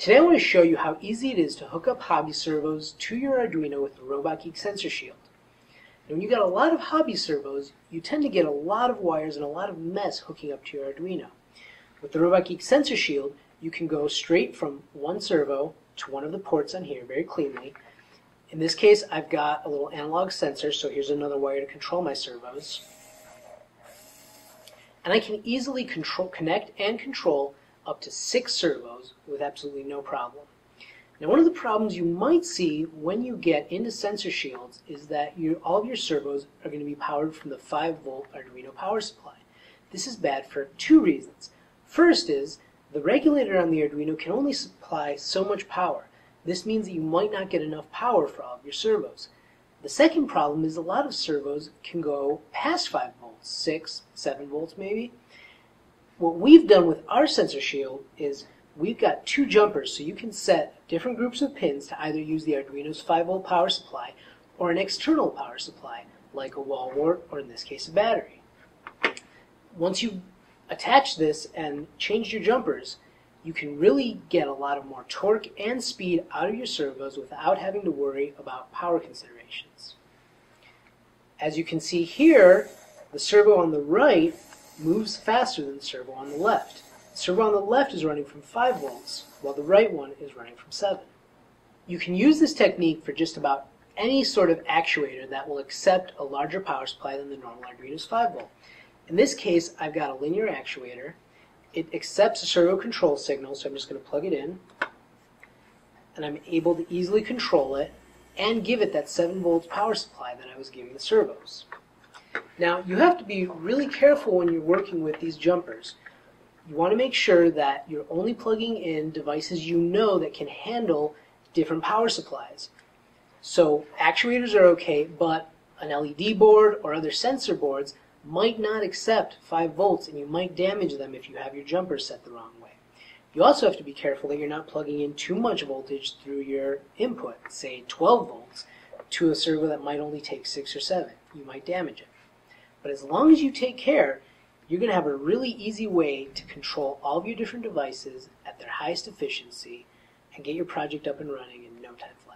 Today I want to show you how easy it is to hook up hobby servos to your Arduino with the RobotGeek Sensor Shield. Now, when you've got a lot of hobby servos, you tend to get a lot of wires and a lot of mess hooking up to your Arduino. With the RobotGeek Sensor Shield, you can go straight from one servo to one of the ports on here very cleanly. In this case, I've got a little analog sensor, so here's another wire to control my servos. And I can easily control, connect and control up to six servos with absolutely no problem. Now one of the problems you might see when you get into sensor shields is that all of your servos are going to be powered from the 5 volt Arduino power supply. This is bad for two reasons. First is the regulator on the Arduino can only supply so much power. This means that you might not get enough power for all of your servos. The second problem is a lot of servos can go past 5 volts, 6, 7 volts maybe, what we've done with our sensor shield is we've got two jumpers so you can set different groups of pins to either use the Arduino's 5 volt power supply or an external power supply like a wall wart or in this case a battery. Once you attach this and change your jumpers, you can really get a lot of more torque and speed out of your servos without having to worry about power considerations. As you can see here, the servo on the right moves faster than the servo on the left. The servo on the left is running from 5 volts, while the right one is running from 7. You can use this technique for just about any sort of actuator that will accept a larger power supply than the normal Arduino's 5 volt. In this case, I've got a linear actuator. It accepts a servo control signal, so I'm just going to plug it in. And I'm able to easily control it and give it that 7 volts power supply that I was giving the servos. Now, you have to be really careful when you're working with these jumpers. You want to make sure that you're only plugging in devices you know that can handle different power supplies. So actuators are okay, but an LED board or other sensor boards might not accept 5 volts and you might damage them if you have your jumpers set the wrong way. You also have to be careful that you're not plugging in too much voltage through your input, say 12 volts, to a servo that might only take 6 or 7. You might damage it. But as long as you take care, you're going to have a really easy way to control all of your different devices at their highest efficiency and get your project up and running in no time flat.